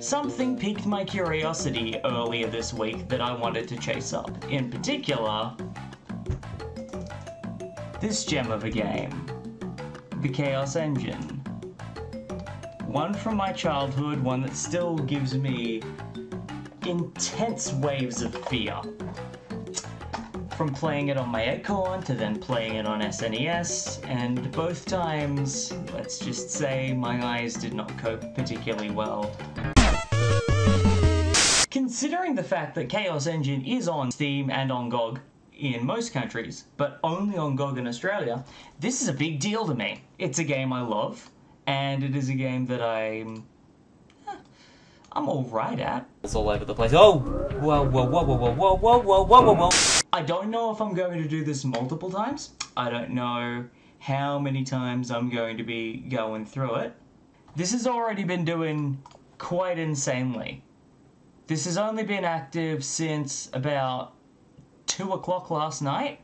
something piqued my curiosity earlier this week that I wanted to chase up. In particular, this gem of a game, the Chaos Engine. One from my childhood, one that still gives me intense waves of fear. From playing it on my Acorn to then playing it on SNES, and both times, let's just say, my eyes did not cope particularly well. Considering the fact that Chaos Engine is on Steam and on GOG in most countries, but only on GOG in Australia, this is a big deal to me. It's a game I love, and it is a game that I'm. eh, I'm alright at. It's all over the place. Oh! Whoa, whoa, whoa, whoa, whoa, whoa, whoa, whoa, whoa, whoa, whoa. I don't know if I'm going to do this multiple times. I don't know how many times I'm going to be going through it. This has already been doing quite insanely. This has only been active since about 2 o'clock last night,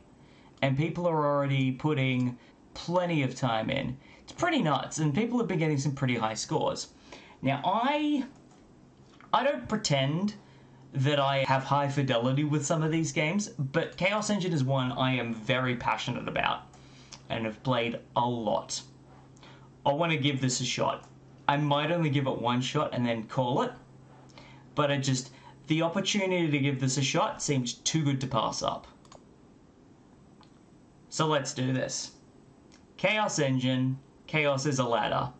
and people are already putting plenty of time in. It's pretty nuts, and people have been getting some pretty high scores. Now, I. I don't pretend that I have high fidelity with some of these games, but Chaos Engine is one I am very passionate about and have played a lot. I want to give this a shot. I might only give it one shot and then call it, but it just the opportunity to give this a shot seemed too good to pass up. So let's do this. Chaos Engine, Chaos is a ladder.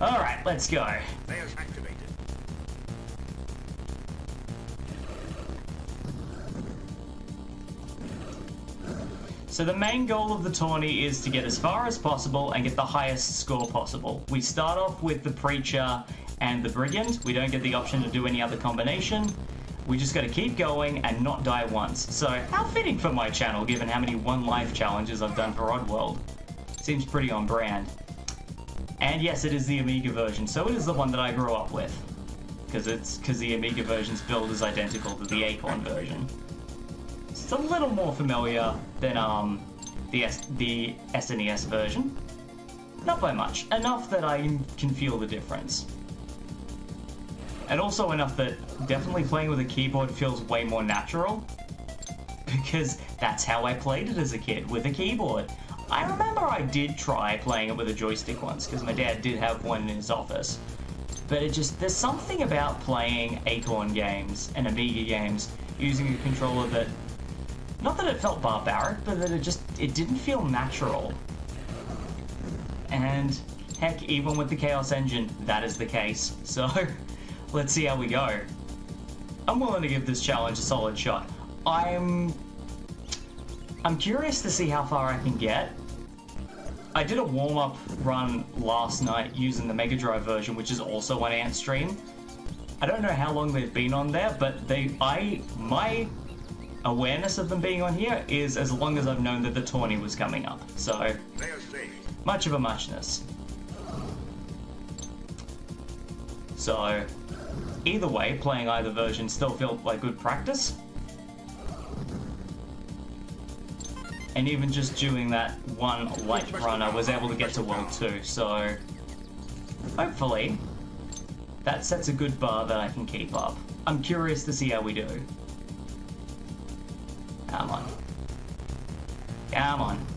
Alright, let's go. Activated. So the main goal of the tourney is to get as far as possible and get the highest score possible. We start off with the Preacher and the Brigand. We don't get the option to do any other combination. We just gotta keep going and not die once. So how fitting for my channel given how many one life challenges I've done for Oddworld. Seems pretty on brand. And yes, it is the Amiga version, so it is the one that I grew up with. Because it's because the Amiga version's build is identical to the Acorn version. It's a little more familiar than um the S- the SNES version. Not by much. Enough that I can feel the difference. And also enough that definitely playing with a keyboard feels way more natural. Because that's how I played it as a kid, with a keyboard. I remember I did try playing it with a joystick once, because my dad did have one in his office. But it just, there's something about playing Acorn games and Amiga games using a controller that, not that it felt barbaric, but that it just, it didn't feel natural. And heck, even with the Chaos Engine, that is the case. So, let's see how we go. I'm willing to give this challenge a solid shot. I'm I'm curious to see how far I can get. I did a warm-up run last night using the Mega Drive version, which is also on Antstream. I don't know how long they've been on there, but they I my awareness of them being on here is as long as I've known that the tourney was coming up. So much of a muchness. So, either way, playing either version still felt like good practice. And even just doing that one light run, I was able to get to World 2, so hopefully that sets a good bar that I can keep up. I'm curious to see how we do. Come on. Come on.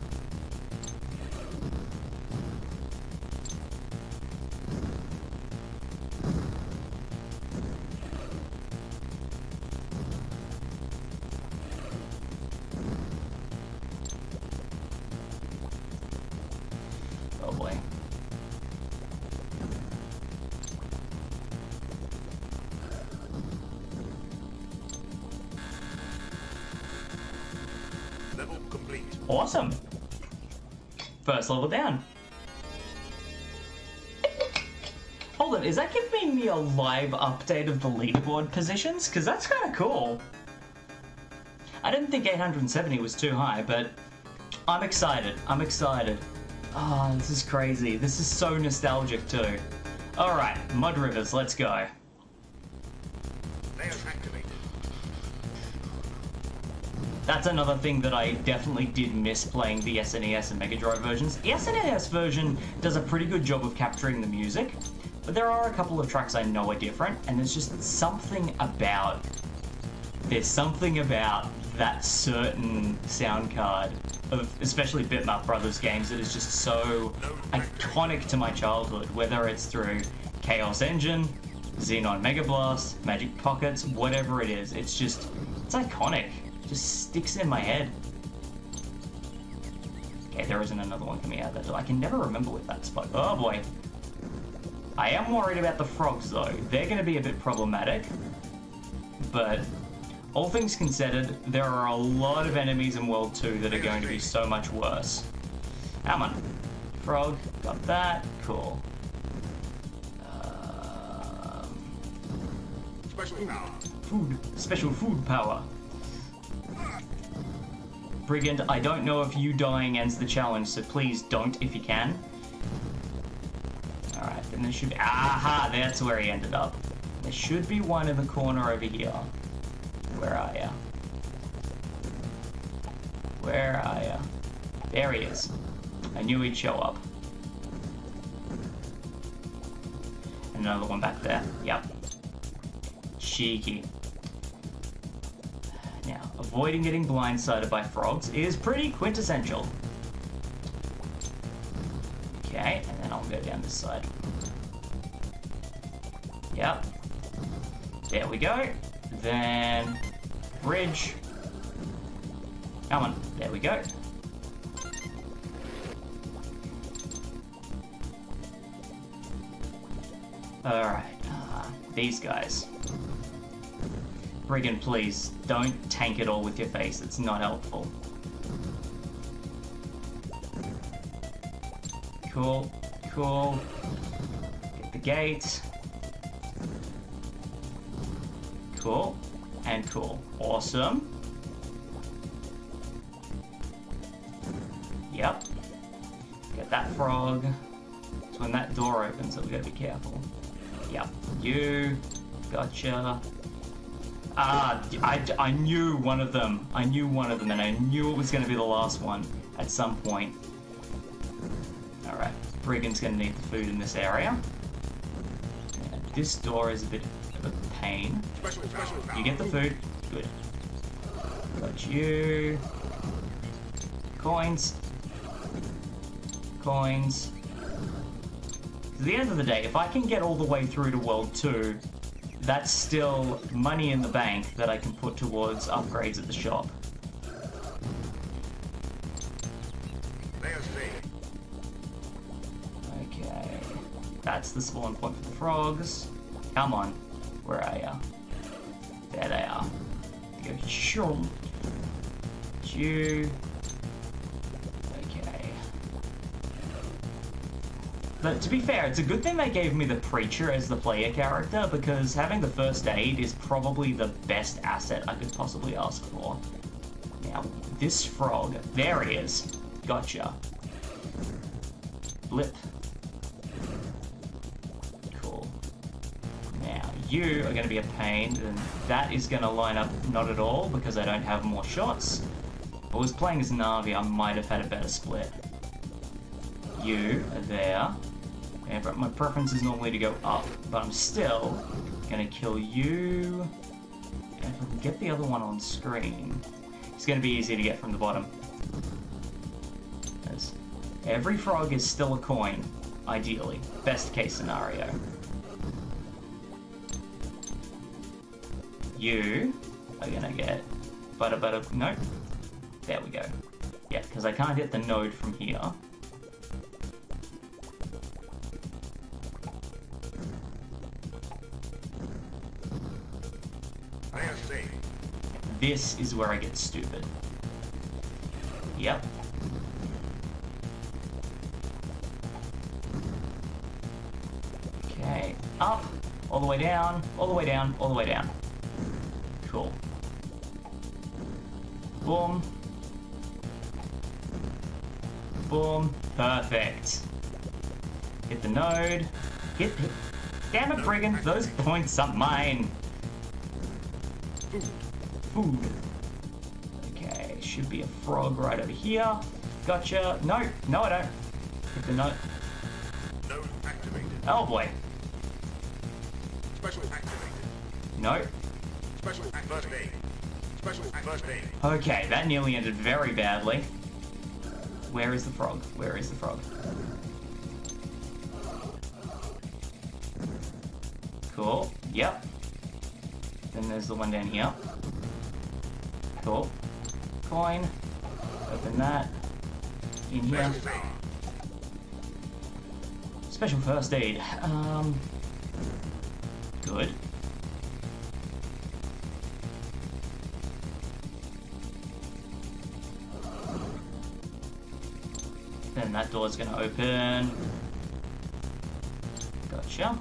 Awesome. First level down. Hold on, is that giving me a live update of the leaderboard positions? Because that's kind of cool. I didn't think 870 was too high, but I'm excited. I'm excited. Oh, this is crazy. This is so nostalgic too. Alright, Mud Rivers, let's go. That's another thing that I definitely did miss playing the SNES and Mega Drive versions. The SNES version does a pretty good job of capturing the music, but there are a couple of tracks I know are different, and there's just something about there's something about that certain sound card of especially Bitmap Brothers games that is just so iconic to my childhood, whether it's through Chaos Engine, Xenon Mega Blast, Magic Pockets, whatever it is. It's just, it's iconic. Just sticks in my head. Okay, there isn't another one coming out of that. I can never remember with that spot. Oh boy. I am worried about the frogs though. They're going to be a bit problematic. But all things considered, there are a lot of enemies in World 2 that are going to be so much worse. Come on. Frog, got that. Cool. Um, Special food, special food power. Brigand, I don't know if you dying ends the challenge, so please don't if you can. Alright, then there should be... Aha, that's where he ended up. There should be one in the corner over here. Where are ya? Where are ya? There he is. I knew he'd show up. And another one back there. Yep. Cheeky. Avoiding getting blindsided by frogs is pretty quintessential. Okay, and then I'll go down this side. Yep. There we go. Then, bridge. Come on, there we go. Alright, uh, these guys. Brigand, please, don't tank it all with your face. It's not helpful. Cool, cool. Get the gate. Cool, and cool. Awesome. Yep. Get that frog. So when that door opens, so we gotta be careful. Yep. You. Gotcha. Ah, I, I knew one of them. I knew one of them, and I knew it was going to be the last one at some point. Alright, Brigand's going to need the food in this area. This door is a bit of a pain. You get the food. Good. Got you. Coins. Coins. At the end of the day, if I can get all the way through to World 2, that's still money in the bank that I can put towards upgrades at the shop. Okay. That's the spawn point for the frogs. Come on. Where are ya? There they are. Go shum. You. But to be fair, it's a good thing they gave me the Preacher as the player character because having the First Aid is probably the best asset I could possibly ask for. Now, this frog, there he is. Gotcha. Blip. Cool. Now, you are going to be a pain, and that is going to line up not at all because I don't have more shots. If I was playing as Navvie, I might have had a better split. You are there. And but my preference is normally to go up, but I'm still to kill you. And if I can get the other one on screen, it's to be easy to get from the bottom. As every frog is still a coin, ideally. Best case scenario. You are gonna get butter butter no. There we go. Yeah, because I can't hit the node from here. This is where I get stupid. Yep. Okay, up, all the way down, all the way down, all the way down. Cool. Boom. Boom. Perfect. Hit the node. Hit, hit. Damn it, Brigand, those points aren't mine. Food. Food. Okay. should be a frog right over here. Gotcha. No, no, I don't. Hit the note. Activated. Oh boy. Special activated. No. Special act first aid. Special act first aid. Okay, that nearly ended very badly. Where is the frog? Where is the frog? Cool. Yep. Then there's the one down here. Cool. Coin. Open that. In here. Special. First aid. Um. Good. Then that door's gonna open. Gotcha.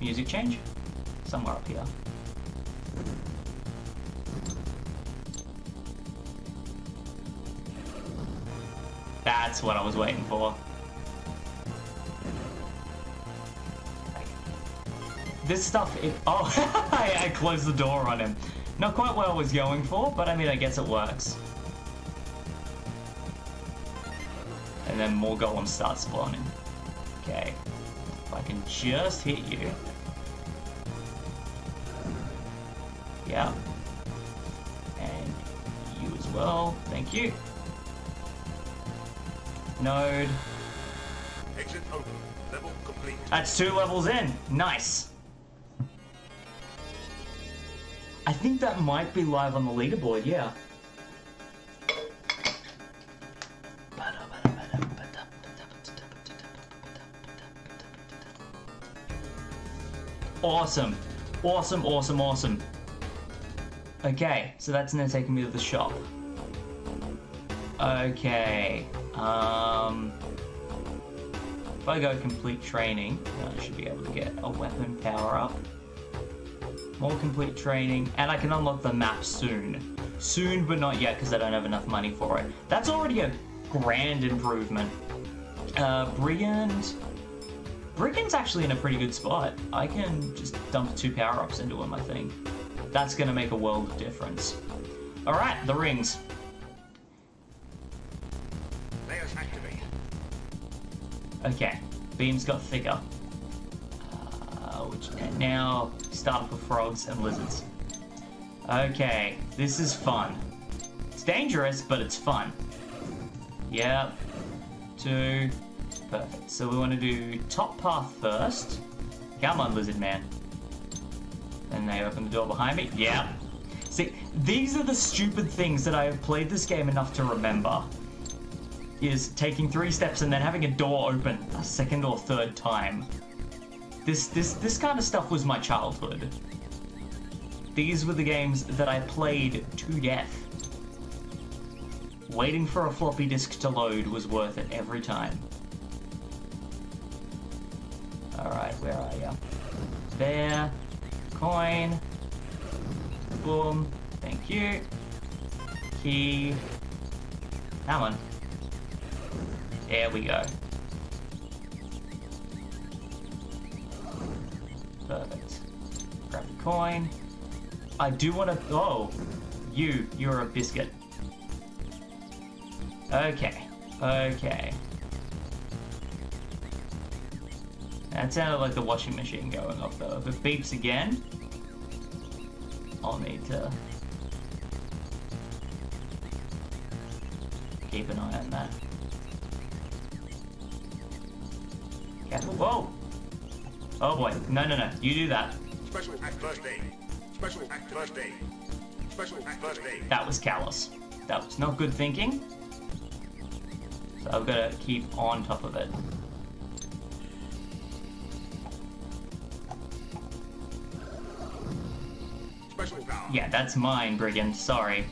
Music change? Somewhere up here. That's what I was waiting for. This stuff, it, oh, I, I closed the door on him. Not quite what I was going for, but I mean, I guess it works. And then more golems start spawning. Okay. If I can just hit you. Yeah. And you as well. Thank you. Node. Exit open. Level complete. That's two levels in. Nice. I think that might be live on the leaderboard, yeah. Awesome. Awesome, awesome, awesome. Okay, so that's now taking me to the shop. Okay. Um if I go complete training, I should be able to get a weapon power up. More complete training, and I can unlock the map soon. Soon, but not yet, because I don't have enough money for it. That's already a grand improvement. Uh, Brigand. Brigand's actually in a pretty good spot. I can just dump two power ups into him, I think. That's gonna make a world of difference. Alright, the rings. Layers activated. Okay, beams got thicker. Uh, which now start with frogs and lizards. Okay, this is fun. It's dangerous, but it's fun. Yep. Two. Perfect. So we want to do top path first. Come on, lizard man. And they open the door behind me. Yep. See, these are the stupid things that I have played this game enough to remember is taking three steps and then having a door open a second or third time. This this this kind of stuff was my childhood. These were the games that I played to death. Waiting for a floppy disk to load was worth it every time. Alright, where are you? There. Coin. Boom. Thank you. Key. That one. There we go. Perfect. Grab the coin. I do want to. Oh, you. You're a biscuit. Okay. Okay. That sounded like the washing machine going off though. If it beeps again, I'll need to keep an eye on that. Careful. Whoa! Oh boy. No, no, no. You do that. Special act first aid. Special act first aid. Special act first aid. That was callous. That was not good thinking. So I've got to keep on top of it. Yeah, that's mine, Brigand. Sorry.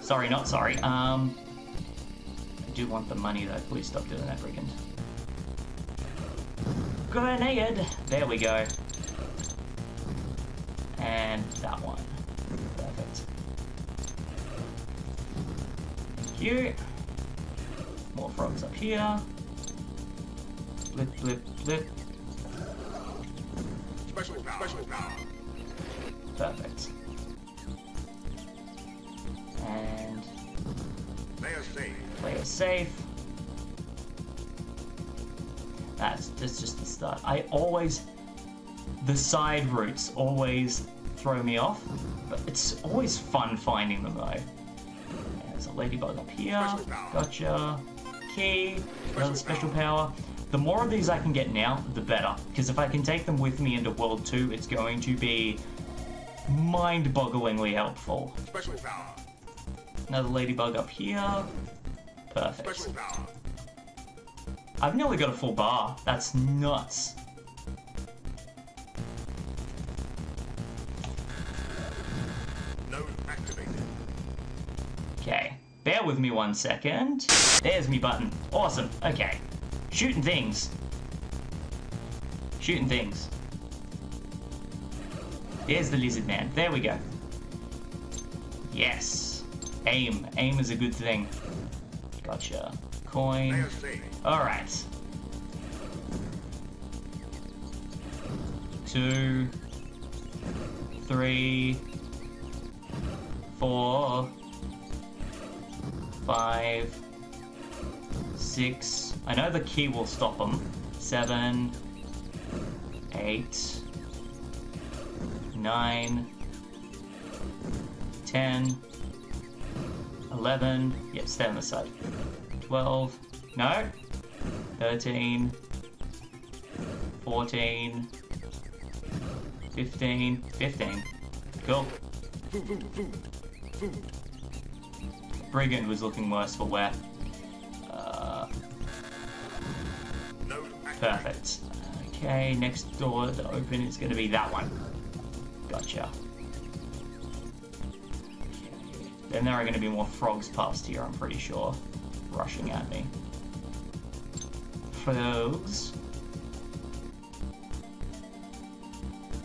Sorry, not sorry. Um, I do want the money though. Please stop doing that, Brigand. Grenade! There we go. And that one. Perfect. Thank you. More frogs up here. Blip, blip, always, the side routes always throw me off, but it's always fun finding them though. There's a ladybug up here. Gotcha. Key. Another Special special power. The more of these I can get now, the better. Because if I can take them with me into World 2, it's going to be mind-bogglingly helpful. Another ladybug up here. Perfect. I've nearly got a full bar. That's nuts. Bear with me one second. There's me button. Awesome. Okay. Shooting things. Shooting things. There's the lizard man. There we go. Yes. Aim. Aim is a good thing. Gotcha. Coin. Alright. Two, three, four, five, six. I know the key will stop them. Seven, eight, nine, ten, eleven. Yep, stay on the side. 12, no, 13, 14, 15, 15. Cool. Brigand was looking worse for wear. Uh, perfect. Okay, next door to open is going to be that one. Gotcha. Then there are going to be more frogs past here, I'm pretty sure. Rushing at me. Frogs.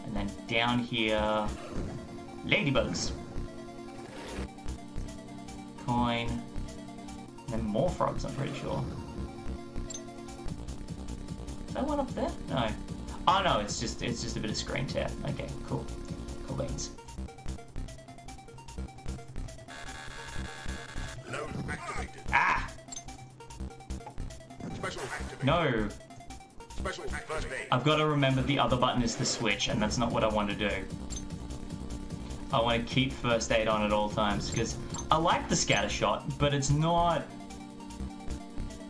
And then down here, ladybugs. And then more frogs, I'm pretty sure. Is that one up there? No. Oh no, it's just it's just a bit of screen tear. Okay, cool. Cool beans. Ah! No! I've got to remember the other button is the switch, and that's not what I want to do. I want to keep first aid on at all times, because I like the scatter shot, but it's not...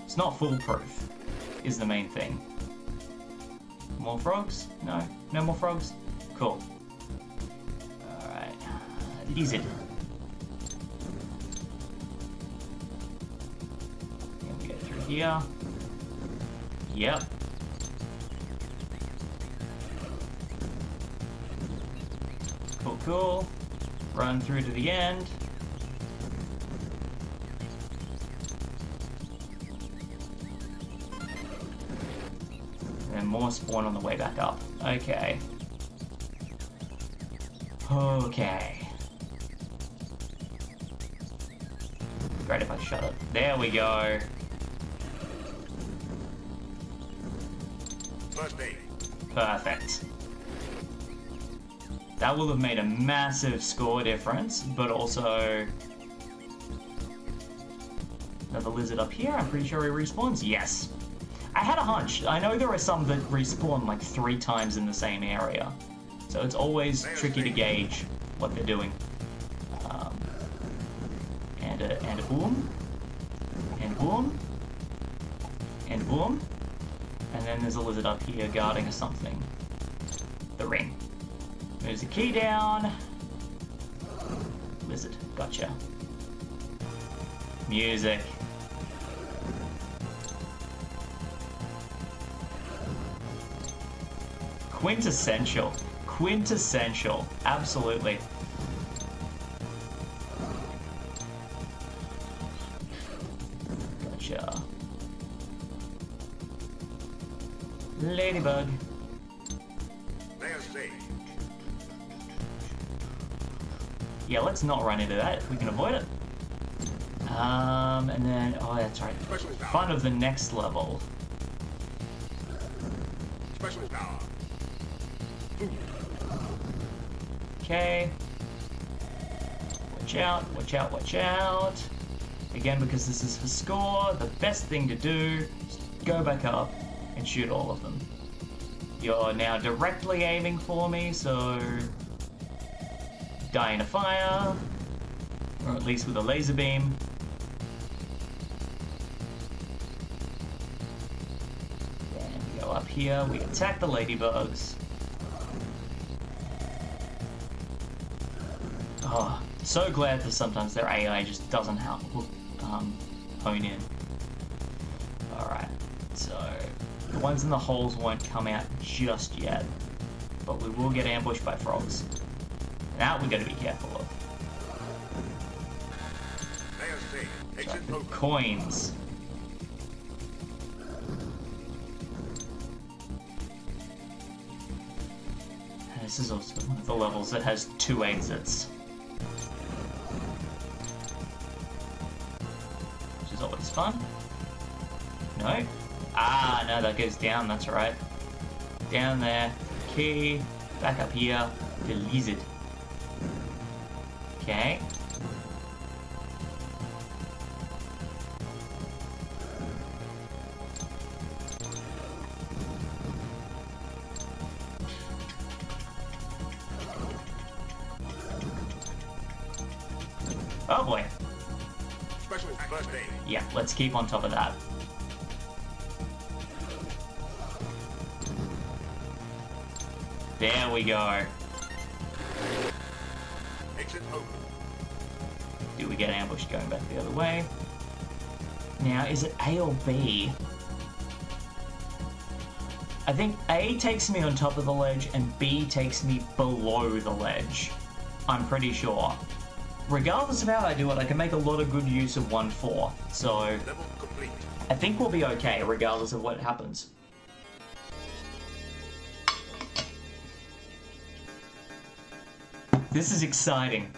It's not foolproof, is the main thing. More frogs? No? No more frogs? Cool. Alright. Lizard. We go through here? Yep. Cool, cool. Run through to the end. And more spawn on the way back up. Okay. Okay. Great if I shut it. There we go. Perfect. That will have made a massive score difference, but also... Another lizard up here, I'm pretty sure he respawns. Yes. Had a hunch. I know there are some that respawn like three times in the same area. So it's always tricky to gauge what they're doing. Um, and a, and a boom. And boom. And boom. And then there's a lizard up here guarding something. The ring. Moves the key down. Lizard. Gotcha. Music. Quintessential. Quintessential. Absolutely. Gotcha. Ladybug. Yeah, let's not run into that if we can avoid it. Um, and then, oh, that's right. Fun of the next level. Watch out, watch out. Again, because this is for score, the best thing to do is go back up and shoot all of them. You're now directly aiming for me, so die in a fire, or at least with a laser beam. Then we go up here, we attack the ladybugs. Oh, so glad that sometimes their AI just doesn't help um, hone in. Alright, so the ones in the holes won't come out just yet, but we will get ambushed by frogs. That we gotta be careful of. Coins. This is also one of the levels that has two exits. Is. No? Ah, no, that goes down, that's right. Down there. Key. Back up here. The keep on top of that. There we go. Do we get ambushed going back the other way? Now, is it A or B? I think A takes me on top of the ledge and B takes me below the ledge. I'm pretty sure. Regardless of how I do it, I can make a lot of good use of 1-4. So, I think we'll be okay regardless of what happens. This is exciting.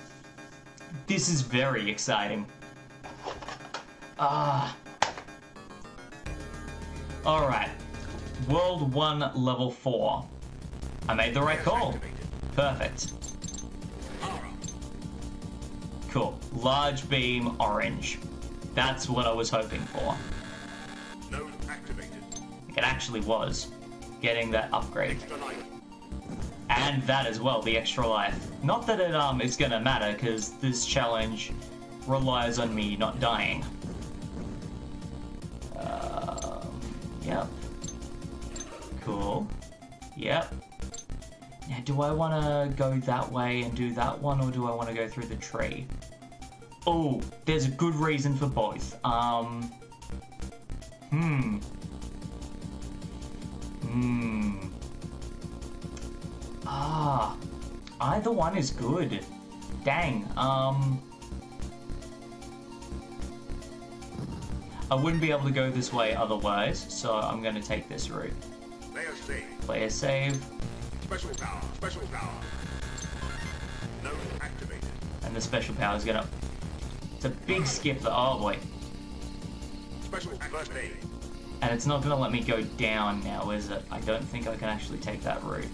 This is very exciting. Ah. Alright. World 1, level 4. I made the right call. Perfect. Cool. Large beam, orange. That's what I was hoping for. Node activated. It actually was getting that upgrade. Extra life. And that as well, the extra life. Not that it um is gonna matter, because this challenge relies on me not dying. Um, yep. Cool. Yep. Do I want to go that way and do that one, or do I want to go through the tree? Oh, there's a good reason for both. Um. Hmm. Hmm. Ah, either one is good. Dang. Um, I wouldn't be able to go this way otherwise, so I'm going to take this route. Layer C. Player save, Special power. Special power. Node activated. and the special power is going to. It's a big skip. The, oh boy, Special aid. and it's not going to let me go down now, is it? I don't think I can actually take that route.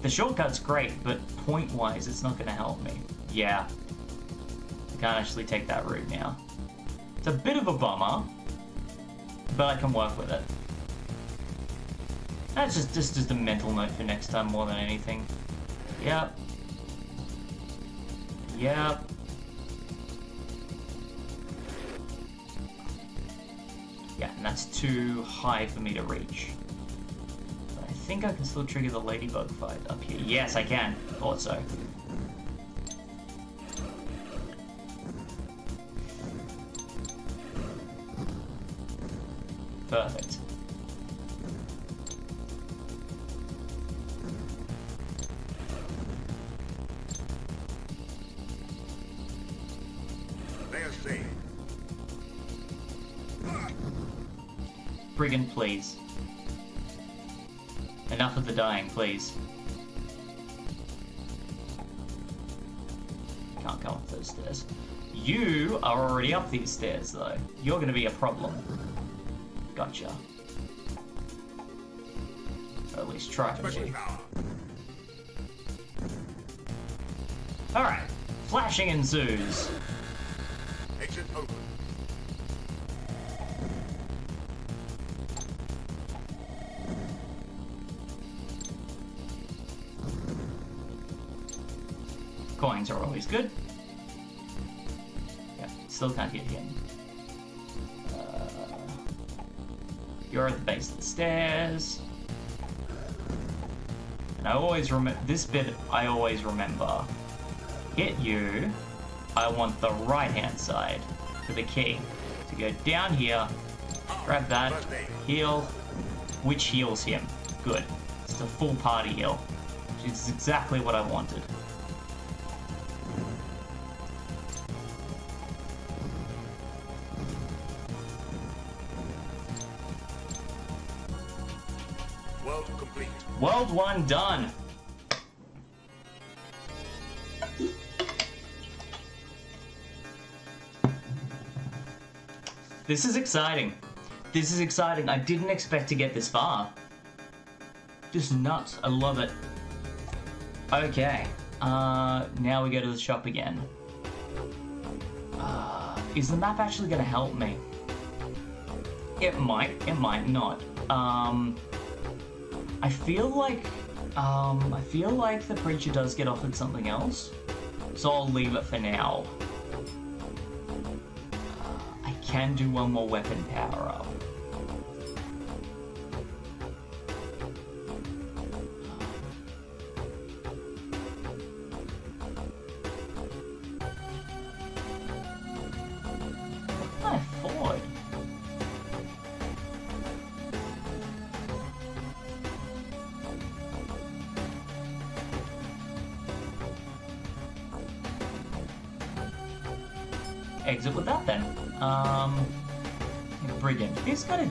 The shortcut's great, but point-wise, it's not going to help me. Yeah, I can't actually take that route now. It's a bit of a bummer, but I can work with it. That's just, just, just a mental note for next time more than anything. Yep. Yep. Yeah, and that's too high for me to reach. But I think I can still trigger the ladybug fight up here. Yes, I can. Thought so. Perfect. Brigand, please. Enough of the dying, please. Can't come up those stairs. You are already up these stairs, though. You're gonna be a problem. Gotcha. Or at least try to be. Alright, flashing ensues. This bit. I always remember. Hit you. I want the right hand side for the key to go down here. Grab that. Heal. Which heals him. Good. It's a full party heal. Which is exactly what I wanted. World complete. World one done. This is exciting. This is exciting. I didn't expect to get this far. Just nuts. I love it. Okay. Uh, now we go to the shop again. Uh, is the map actually going to help me? It might. It might not. Um, I feel like um, I feel like the preacher does get offered something else, so I'll leave it for now. Can do one more weapon power up.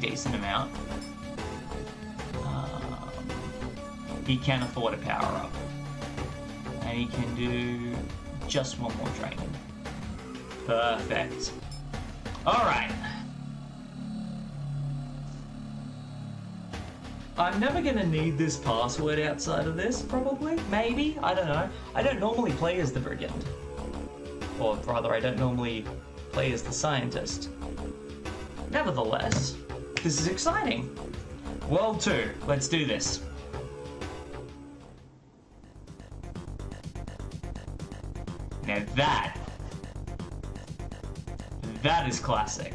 Decent amount. Um, he can afford a power up. And he can do just one more training. Perfect. Alright. I'm never gonna need this password outside of this, probably. Maybe. I don't know. I don't normally play as the Brigand. Or rather, I don't normally play as the scientist. Nevertheless, this is exciting. World 2, let's do this. Now that. That is classic.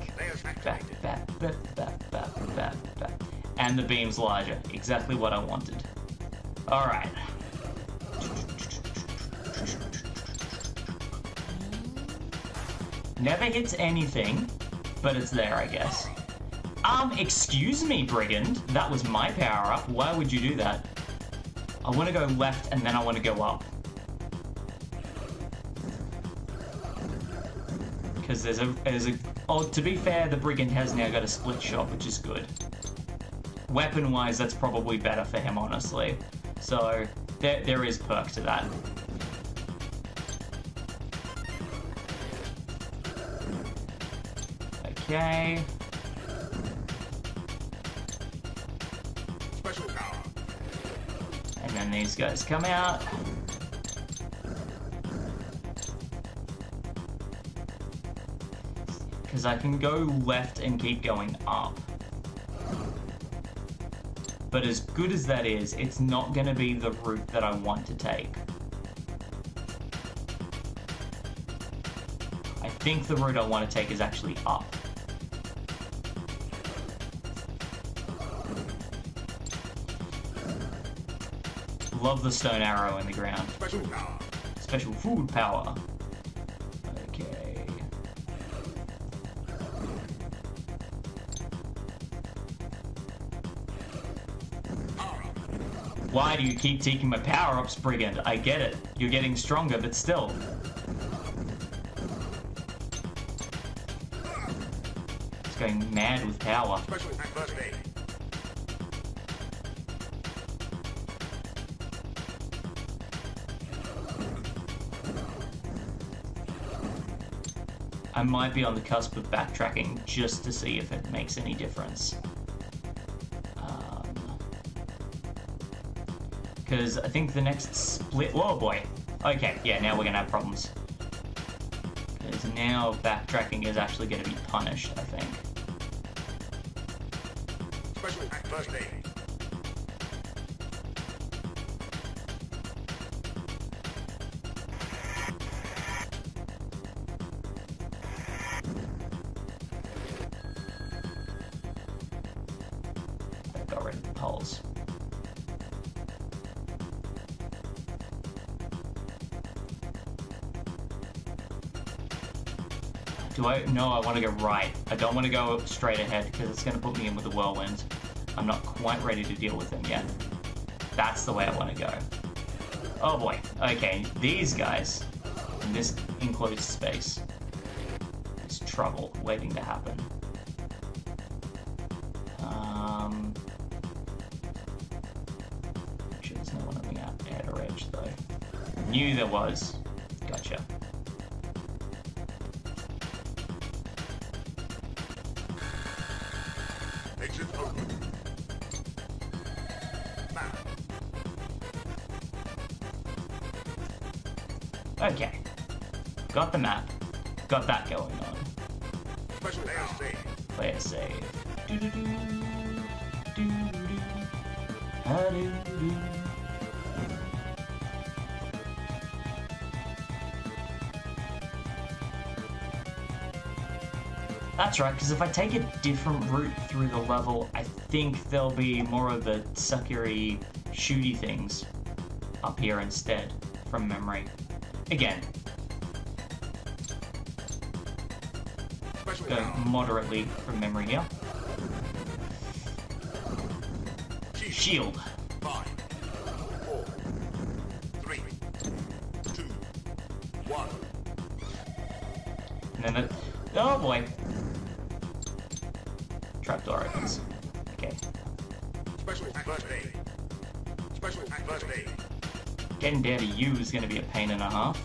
And the beam's larger. Exactly what I wanted. Alright. Never hits anything, but it's there, I guess. Um, excuse me, Brigand. That was my power up. Why would you do that? I want to go left and then I want to go up. Because there's a, there's a. Oh, to be fair, the Brigand has now got a split shot, which is good. Weapon wise, that's probably better for him, honestly. So, there, there is perk to that. Okay. And then these guys come out. Because I can go left and keep going up. But as good as that is, it's not going to be the route that I want to take. I think the route I want to take is actually up. Love the stone arrow in the ground. Special power. Special food power. Okay. Why do you keep taking my power ups, Brigand? I get it. You're getting stronger, but still. It's going mad with power. Might be on the cusp of backtracking just to see if it makes any difference. Um, because I think the next split. Whoa, boy. Okay, yeah, now we're gonna have problems. Because now backtracking is actually gonna be punished, I think. Special first aid. I? No, I want to go right. I don't want to go straight ahead because it's going to put me in with a whirlwind. I'm not quite ready to deal with them yet. That's the way I want to go. Oh boy. Okay, these guys in this enclosed space. There's trouble waiting to happen. Um, sure there's no one on the out- outer edge though. Knew there was. That's right, because if I take a different route through the level, I think there'll be more of the suckery, shooty things up here instead, from memory. Again, go moderately from memory here. Shield. Going to be a pain and a half.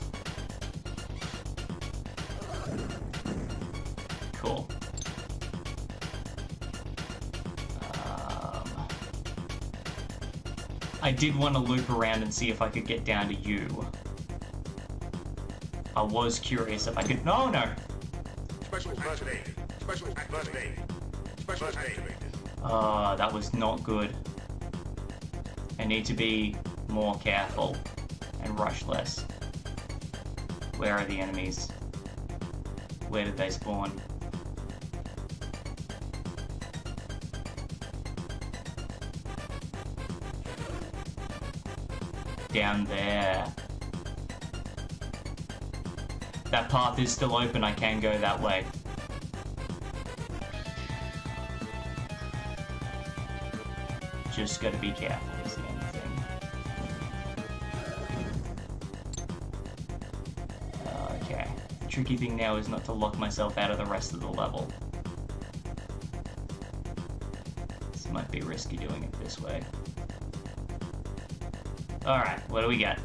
Cool. Um, I did want to loop around and see if I could get down to you. I was curious if I could. No, no. Special first. Special act. Special activated. Uh, that was not good. I need to be more careful and rush less. Where are the enemies? Where did they spawn? Down there. That path is still open, I can go that way. Just gotta be careful tricky thing now is not to lock myself out of the rest of the level. This might be risky doing it this way. Alright, what do we got?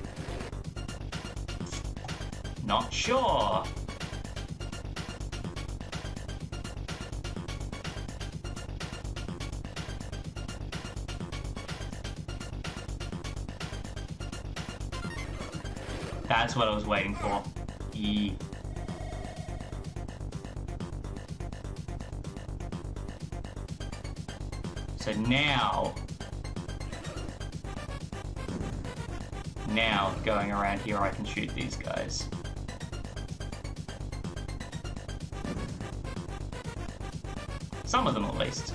Not sure. That's what I was waiting for. E. So now, now going around here, I can shoot these guys. Some of them at least.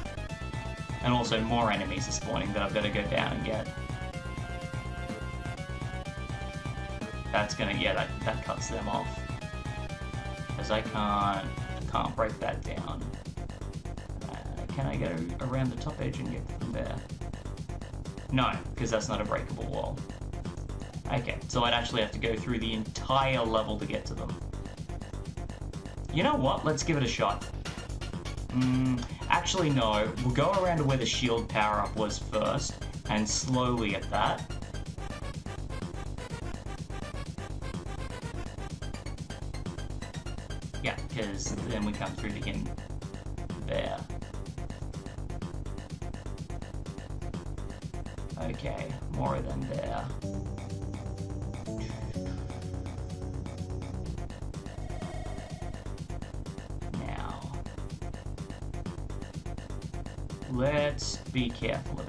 And also more enemies are spawning that I've got to go down and get. That's gonna, yeah, that, that cuts them off. Because I can't, can't break that down. Can I go around the top edge and get from there? No, because that's not a breakable wall. Okay, so I'd actually have to go through the entire level to get to them. You know what? Let's give it a shot. Mm, actually, no. We'll go around to where the shield power up was first, and slowly at that. Yeah, because then we come through to in there. Okay, more than there. Now, let's be careful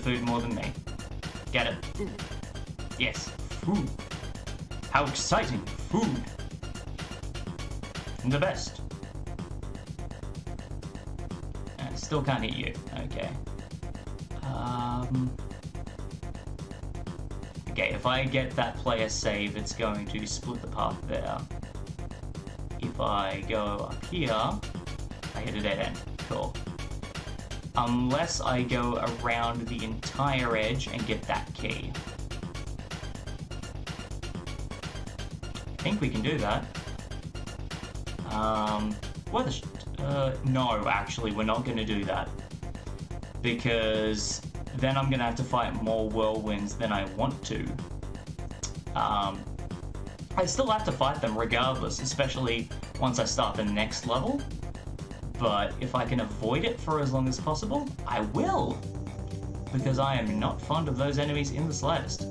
food more than me. Get it? Yes, food. How exciting! Food! The best. Uh, still can't eat you. Okay. Um. Okay, if I get that player save, it's going to split the path there. If I go up here, I hit a dead end. Cool. Unless I go around the entire edge and get that key. I think we can do that. Um, what the uh, no, actually, we're not going to do that. Because then I'm going to have to fight more whirlwinds than I want to. Um, I still have to fight them regardless, especially once I start the next level. But if I can avoid it for as long as possible, I will. Because I am not fond of those enemies in the slightest.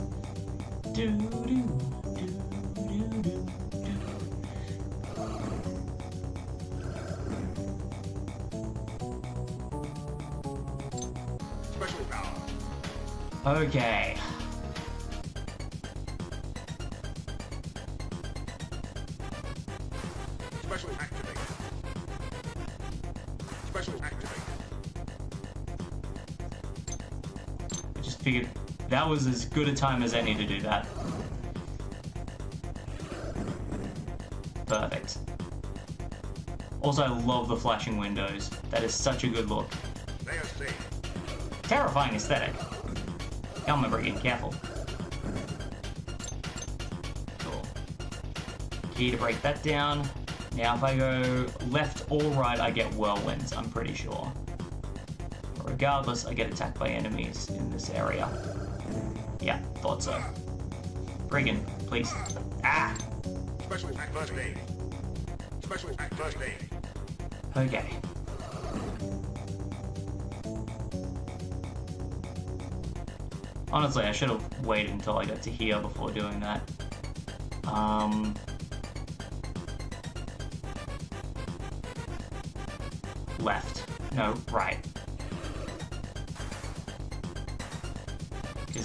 Do, do, do, do, do, do. Special power. Okay. Special activate. Figured that was as good a time as any to do that. Perfect. Also, I love the flashing windows. That is such a good look. Terrifying aesthetic. Come on, Brigand, careful. Cool. Key to break that down. Now, if I go left or right, I get whirlwinds, I'm pretty sure. Regardless, I get attacked by enemies in this area. Yeah, thought so. Brigand, please. Ah! Special act first aid. Special act first aid. Okay. Honestly, I should have waited until I got to here before doing that. Um. Left. No, right.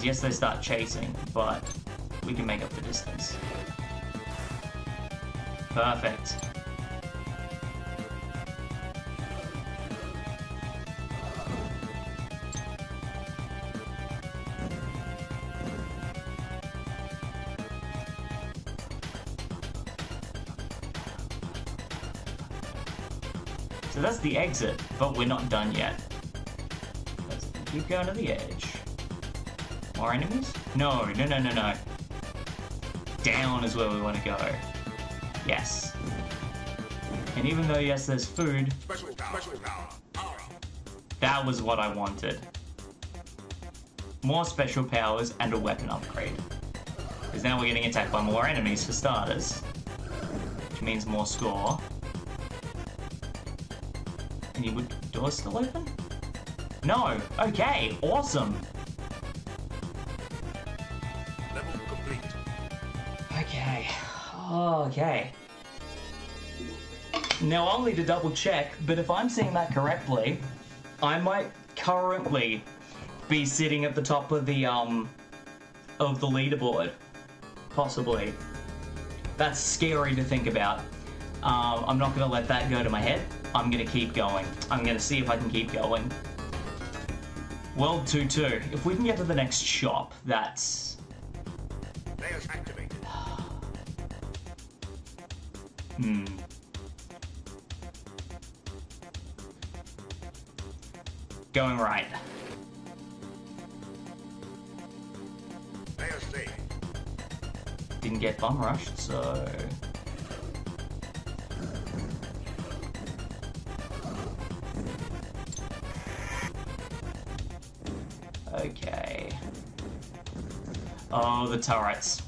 Yes, they start chasing, but we can make up the distance. Perfect. So that's the exit, but we're not done yet. Let's keep going to the edge. More enemies? No, no, no, no, no. Down is where we want to go. Yes. And even though, yes, there's food, that was what I wanted. More special powers and a weapon upgrade. Because now we're getting attacked by more enemies for starters. Which means more score. And you would door still open? No! Okay, awesome! Okay. Now, only to double check, but if I'm seeing that correctly, I might currently be sitting at the top of the um of the leaderboard, possibly. That's scary to think about. Um, I'm not gonna let that go to my head. I'm gonna keep going. I'm gonna see if I can keep going. World 2-2. If we can get to the next shop, that's Layers activated. Hmm. Going right. Didn't get bum rushed, so. Okay. Oh, the turrets.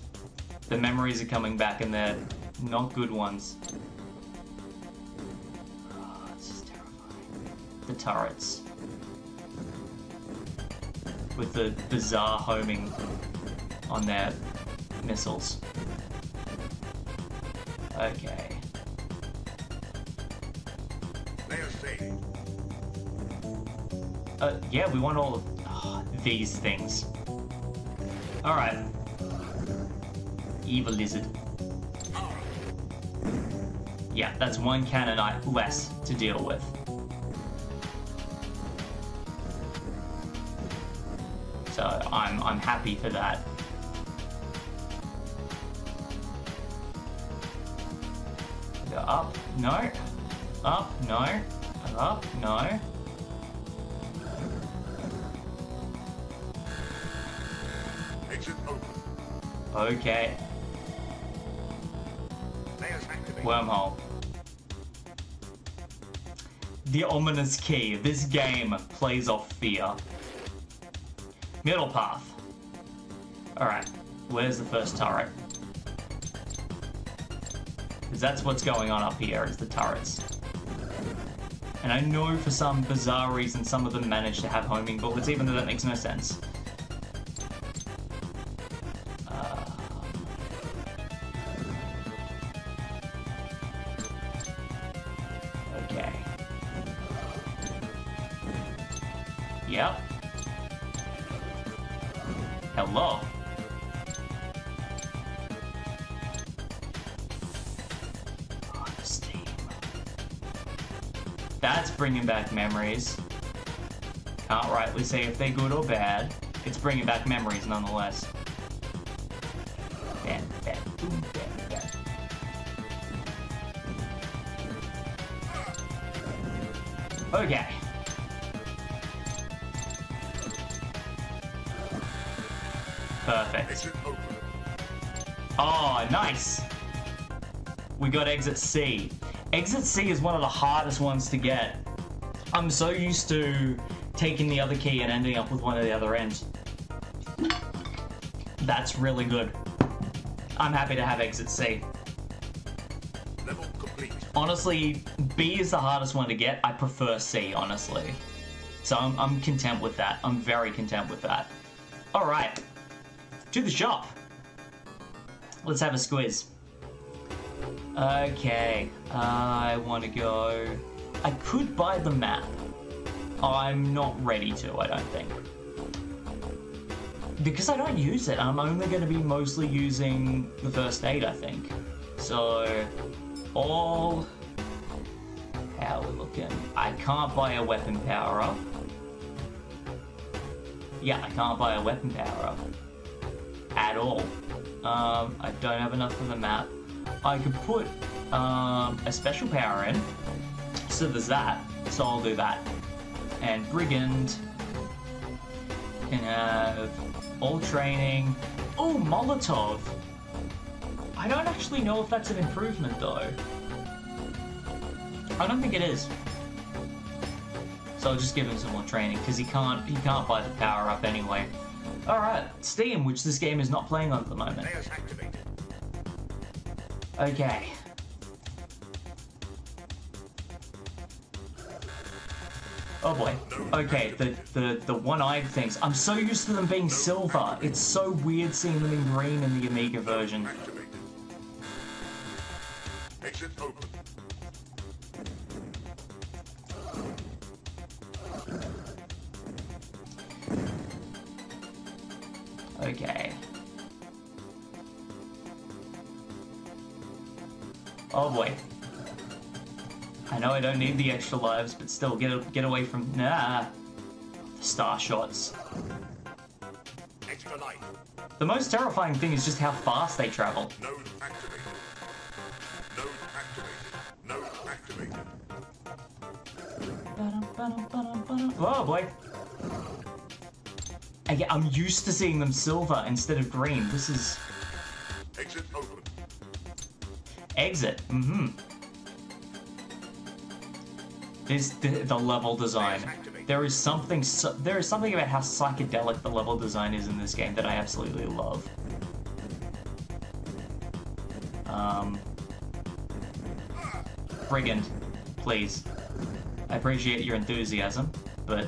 The memories are coming back and they're not good ones. Oh, this is terrifying. the turrets. With the bizarre homing on their missiles. Okay. Uh, yeah, we want all of ah, these things. Alright. Evil lizard. Yeah, that's one cannonite less to deal with. So I'm I'm happy for that. Go up, no. Up, no. Up, no. Exit open. Okay, wormhole. The ominous key. This game plays off fear. Middle path. Alright, where's the first turret? Because that's what's going on up here, is the turrets. And I know for some bizarre reason some of them manage to have homing bullets, even though that makes no sense. Bringing back memories. Can't rightly say if they're good or bad. It's bringing back memories nonetheless. Bam, bam, boom, bam, bam. Okay. Perfect. Oh, nice. We got exit C. Exit C is one of the hardest ones to get. I'm so used to taking the other key and ending up with one of the other ends. That's really good. I'm happy to have exit C. Level complete. Honestly, B is the hardest one to get. I prefer C, honestly. So I'm, I'm content with that. I'm very content with that. All right, to the shop. Let's have a squiz. Okay, I want to go. I could buy the map. I'm not ready to, I don't think. Because I don't use it, I'm only going to be mostly using the first aid, I think. So, all. How are we looking? I can't buy a weapon power up. Yeah, I can't buy a weapon power up. At all. Um, I don't have enough for the map. I could put um, a special power in. So there's that. So I'll do that. And Brigand can have all training. Oh, Molotov. I don't actually know if that's an improvement though. I don't think it is. So I'll just give him some more training because he can't he can't buy the power up anyway. All right, Steam, which this game is not playing on at the moment. Okay. Oh boy. Okay, the, the, the one-eyed things. I'm so used to them being silver. It's so weird seeing them in green in the Amiga version. Okay. Oh boy. I know I don't need the extra lives, but still, get get away from nah. The star shots. Extra life. The most terrifying thing is just how fast they travel. Node activated. Node activated. Node activated. Oh boy. I, I'm used to seeing them silver instead of green. This is Exit open. exit. Mm-hmm. This the, the level design. There is something so, there is something about how psychedelic the level design is in this game that I absolutely love. Um, Brigand, please. I appreciate your enthusiasm, but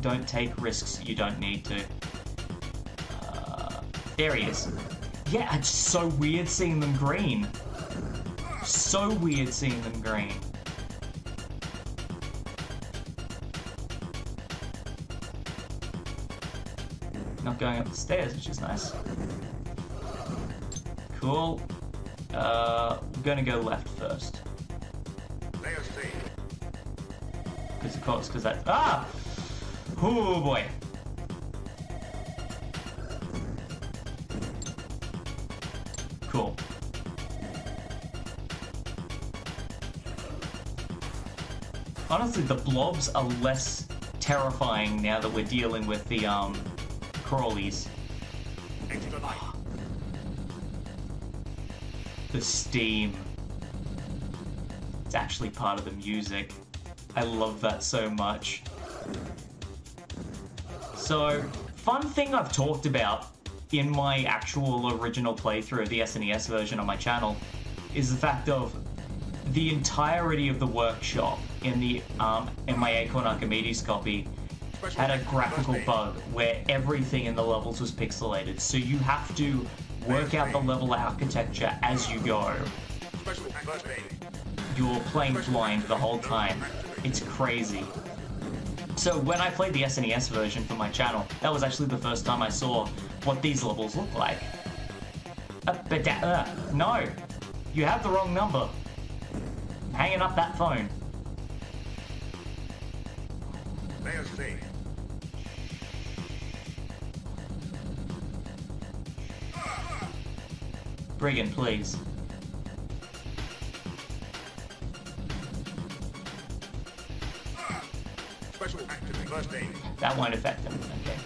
don't take risks you don't need to. Uh, there he is. Yeah, it's so weird seeing them green. So weird seeing them green. Going up the stairs, which is nice. Cool. Uh, we're gonna go left first. Because of course, because that ah, oh boy. Cool. Honestly, the blobs are less terrifying now that we're dealing with the um light. The steam. It's actually part of the music. I love that so much. So, fun thing I've talked about in my actual original playthrough of the SNES version on my channel is the fact of the entirety of the workshop in the um, in my Acorn Archimedes copy had a graphical bug where everything in the levels was pixelated. So you have to work out the level architecture as you go. You're playing blind the whole time. It's crazy. So when I played the SNES version for my channel, that was actually the first time I saw what these levels look like. Uh, but uh, no, you have the wrong number. Hanging up that phone. Brigand, please. Special activate first aid. That won't affect them. Okay.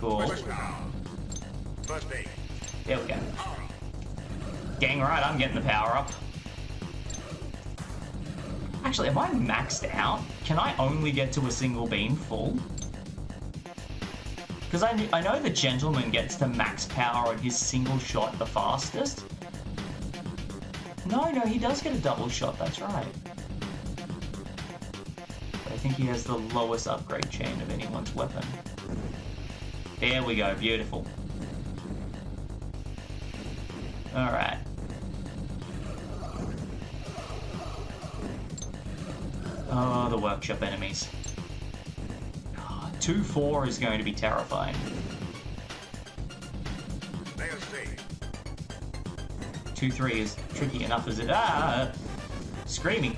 Cool. Special power. First aid. There we go. Dang right, I'm getting the power up. Actually, am I maxed out? Can I only get to a single beam full? Because I, I know the gentleman gets to max power on his single shot the fastest. No, no, he does get a double shot, that's right. But I think he has the lowest upgrade chain of anyone's weapon. There we go, beautiful. Alright. The workshop enemies. 2-4 is going to be terrifying. 2-3 is tricky enough as it... Ah! Screaming.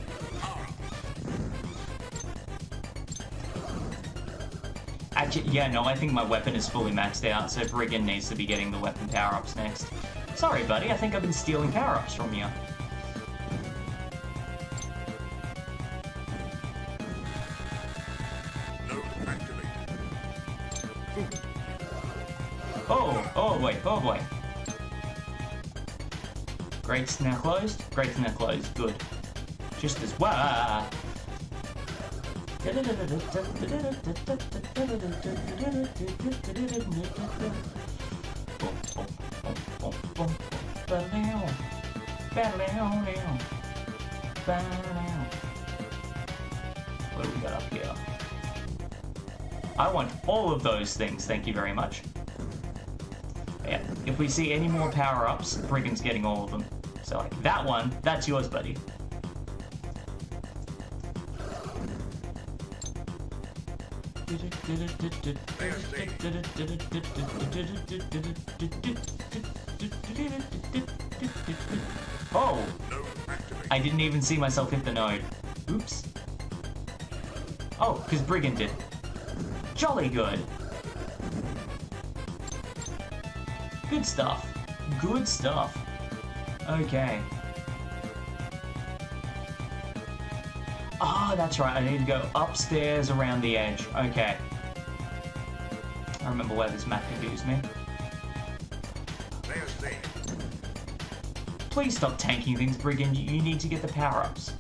Actually, yeah, no, I think my weapon is fully maxed out, so Brigand needs to be getting the weapon power-ups next. Sorry, buddy, I think I've been stealing power-ups from you. Grate's now closed. Grate's now closed. Good. Just as well. What do we got up here? I want all of those things, thank you very much. Yeah, if we see any more power-ups, Brigand's getting all of them. So like, that one, that's yours, buddy. Oh! I didn't even see myself hit the node. Oops. Oh, because Brigand did. Jolly good. Good stuff. Good stuff. Okay. Ah, that's right. I need to go upstairs around the edge. Okay. I remember where this map confused me. Please stop tanking things, Brigand. You need to get the power-ups.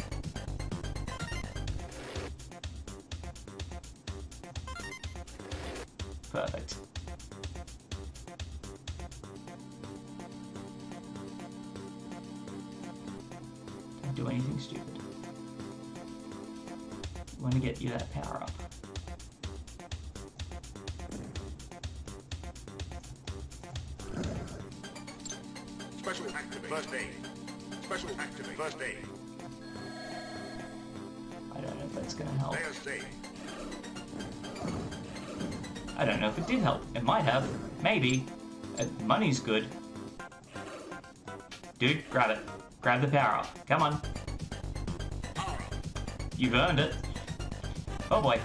Money's good. Dude, grab it. Grab the power up. Come on. You've earned it. Oh boy.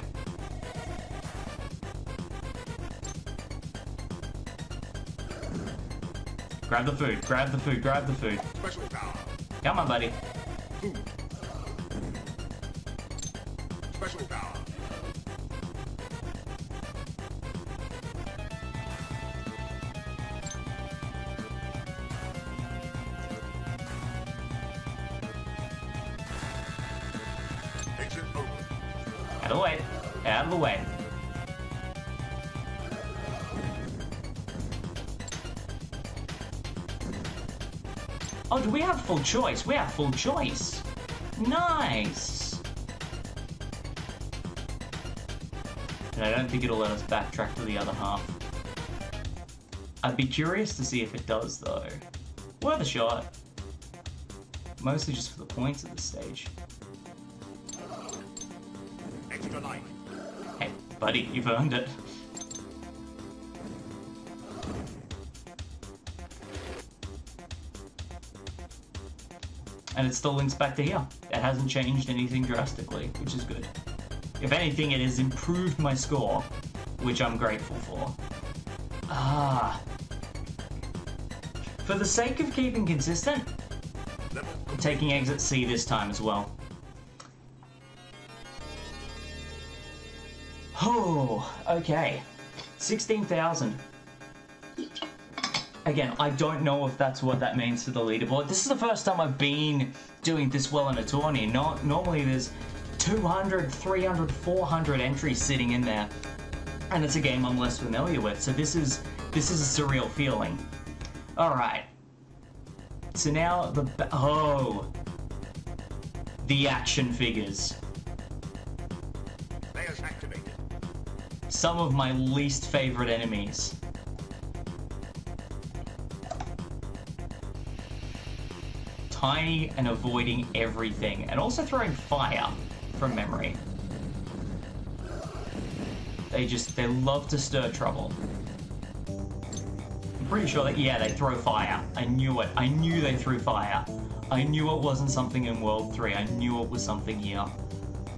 Grab the food, grab the food, grab the food. Come on, buddy. Out of the way. Out of the way. Oh, do we have full choice? We have full choice. Nice. And I don't think it'll let us backtrack to the other half. I'd be curious to see if it does, though. Worth a shot. Mostly just for the points at this stage. Buddy, you've earned it. And it still links back to here. It hasn't changed anything drastically, which is good. If anything, it has improved my score, which I'm grateful for. Ah. For the sake of keeping consistent, I'm taking exit C this time as well. Okay. 16,000. Again, I don't know if that's what that means for the leaderboard. This is the first time I've been doing this well in a tourney. Not normally there's 200, 300, 400 entries sitting in there. And it's a game I'm less familiar with. So this is this is a surreal feeling. All right. So now the oh the action figures. Some of my least favorite enemies. Tiny and avoiding everything, and also throwing fire from memory. They just, they love to stir trouble. I'm pretty sure that, yeah, they throw fire. I knew it. I knew they threw fire. I knew it wasn't something in World 3. I knew it was something here.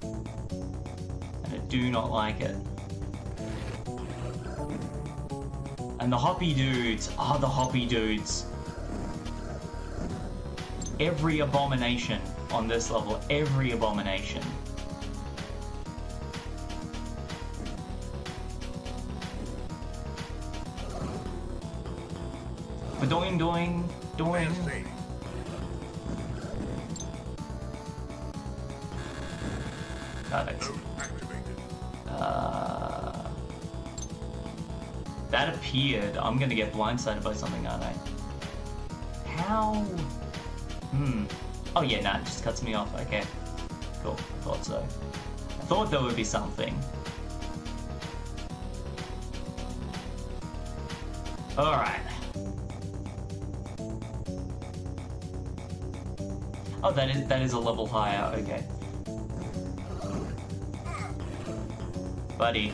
And I do not like it. And the hoppy dudes are the hoppy dudes. Every abomination on this level, every abomination. But doing, doing, doing. I'm gonna get blindsided by something, aren't I? How? Hmm. Oh yeah, nah, it just cuts me off. Okay. Cool. Thought so. I thought there would be something. Alright. Oh, that is that is a level higher. Okay. buddy.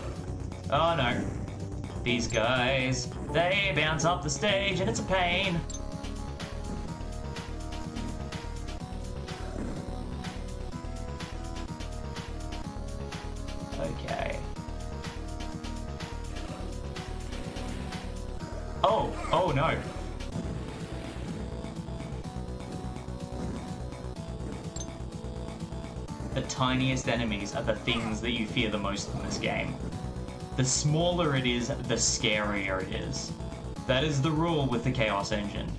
Oh no. These guys, they bounce off the stage and it's a pain. Okay. Oh, oh no. The tiniest enemies are the things that you fear the most in this game. The smaller it is, the scarier it is. That is the rule with the Chaos Engine.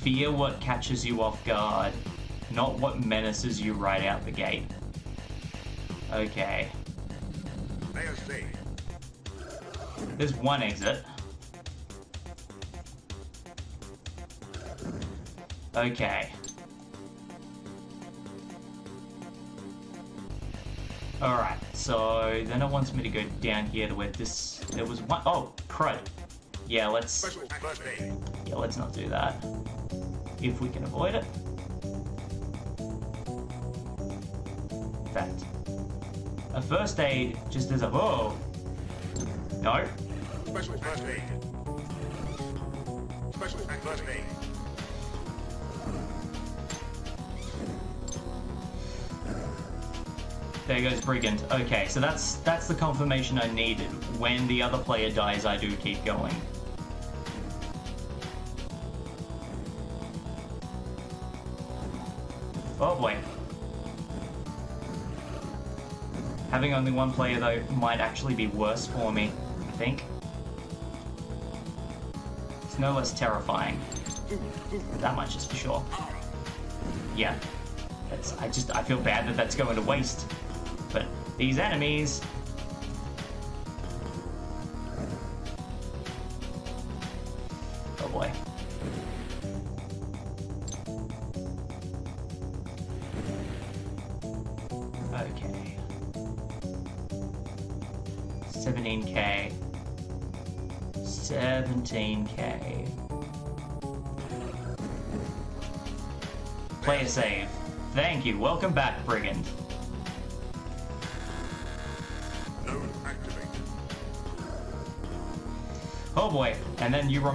Fear what catches you off guard, not what menaces you right out the gate. Okay. There's one exit. Okay. Alright, so then it wants me to go down here to where this... There was one... Oh, crud. Yeah, let's... Special first aid. Yeah, let's not do that. If we can avoid it. That. a first aid just as a... Whoa! No. Special first aid. Special first aid. There goes Brigand. Okay, so that's that's the confirmation I needed. When the other player dies, I do keep going. Oh boy. Having only one player though might actually be worse for me, I think. It's no less terrifying. That much is for sure. Yeah. That's, I just, I feel bad that that's going to waste. These enemies...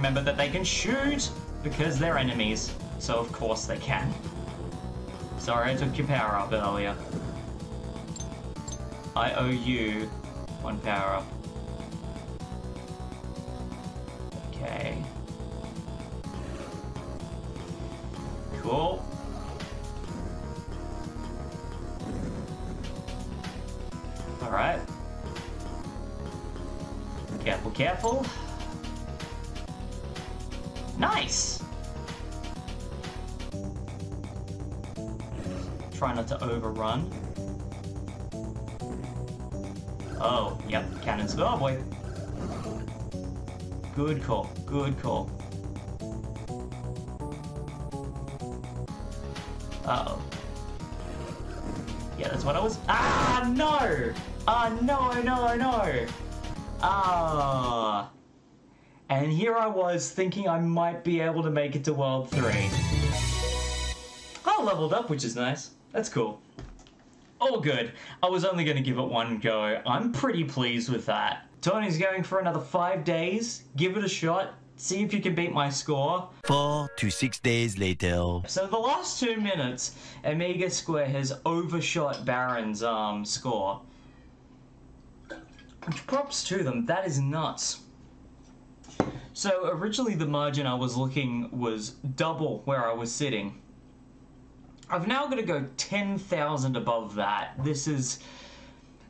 remember that they can shoot because they're enemies. So of course they can. Sorry I took your power up earlier. I owe you one power up. Okay. Cool. Alright. Careful, careful. To overrun. Oh, yep, cannons. Oh boy. Good call, good call. Uh-oh. Yeah, that's what I was. Ah, no! Ah, no, no, no! Ah. And here I was thinking I might be able to make it to World 3. I leveled up, which is nice. That's cool. All good. I was only going to give it one go. I'm pretty pleased with that. Tourney's going for another five days. Give it a shot. See if you can beat my score. Four to six days later. So the last two minutes, AmigaSquare has overshot Baron's um, score. Which props to them. That is nuts. So originally the margin I was looking was double where I was sitting. I've now got to go 10,000 above that. This is...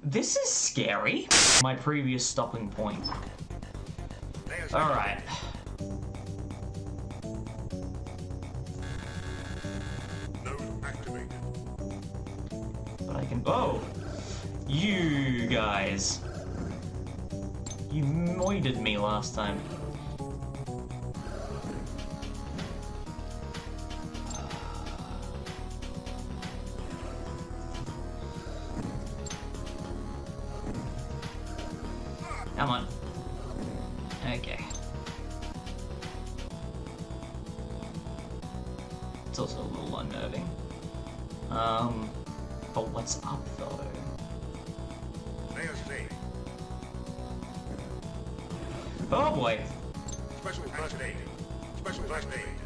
This is scary. My previous stopping point. Alright. But I can... Oh! You guys. You moided me last time. It's also a little unnerving. Um, but what's up though? Oh boy. Special first aid. Special aid.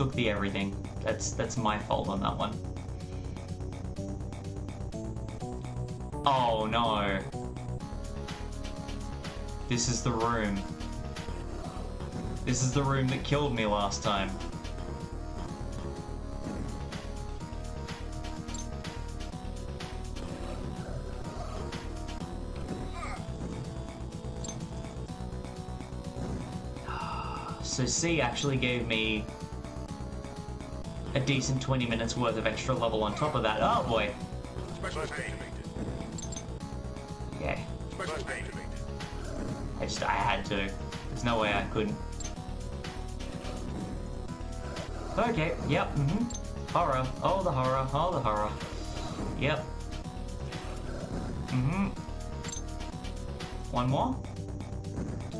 took the everything. That's that's my fault on that one. Oh no. This is the room. This is the room that killed me last time. So C actually gave me a decent 20 minutes worth of extra level on top of that. Oh boy. Okay. I just, I had to. There's no way I couldn't. Okay, yep, mm-hmm. Horror. Oh, the horror. Oh, the horror. Yep. Mm-hmm. One more?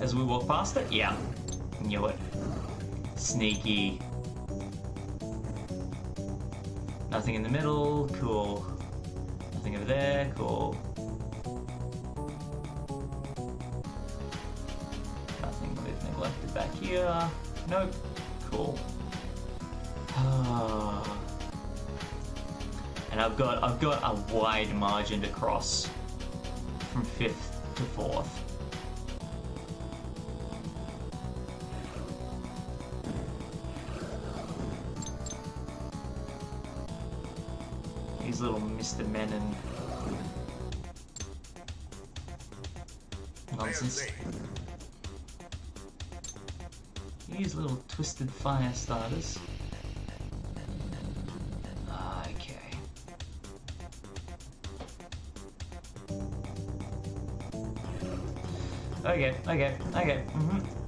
As we walk past it? Yeah. Knew it. Sneaky. Nothing in the middle. Cool. Nothing over there. Cool. Nothing we've neglected back here. Nope. Cool. and I've got I've got a wide margin to cross from fifth to fourth. Little Mr. Menon nonsense. AFC. These little twisted fire starters. Okay. Okay, okay, okay. Mm-hmm. Cool.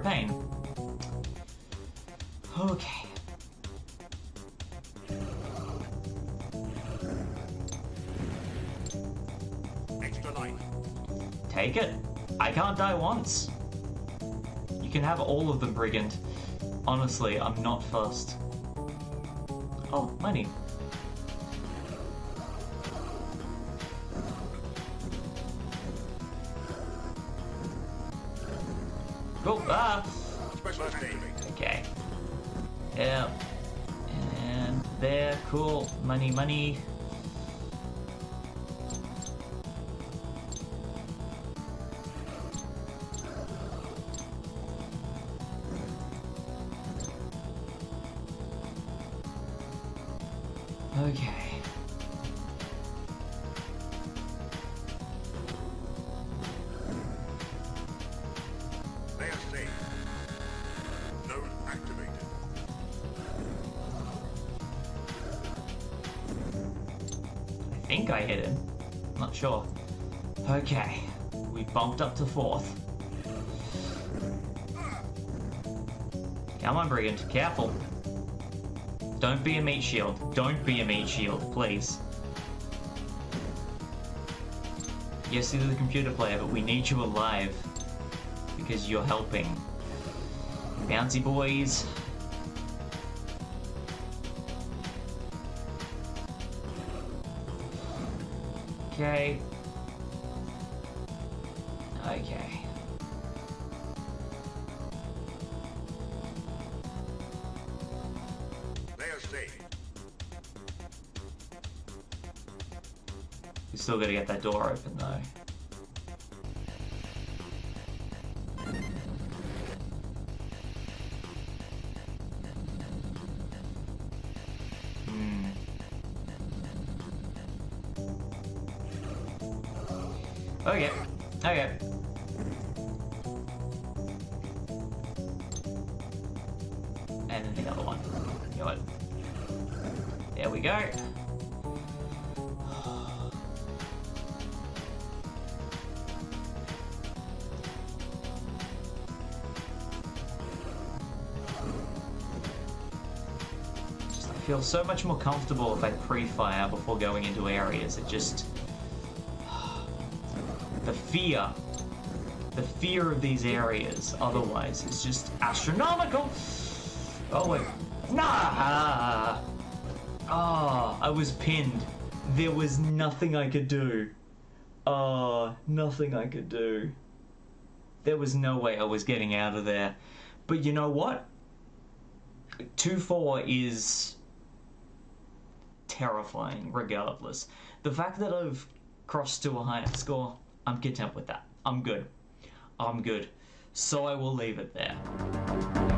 Pain. Okay. Extra life. Take it. I can't die once. You can have all of them, Brigand. Honestly, I'm not fussed. Oh, money. Money, money. Up to fourth. Come on, Brigand. Careful. Don't be a meat shield. Don't be a meat shield, please. Yes, you're the computer player, but we need you alive. Because you're helping. Bouncy boys. Okay. Okay. AFC. We still gotta get that door open though. Feel so much more comfortable if I pre-fire before going into areas. It just the fear, the fear of these areas. Otherwise, is just astronomical. Oh wait, nah. Ah, I was pinned. There was nothing I could do. Ah, nothing I could do. There was no way I was getting out of there. But you know what? 2-4 is terrifying regardless. The fact that I've crossed to a higher score, I'm content with that. I'm good. I'm good. So I will leave it there.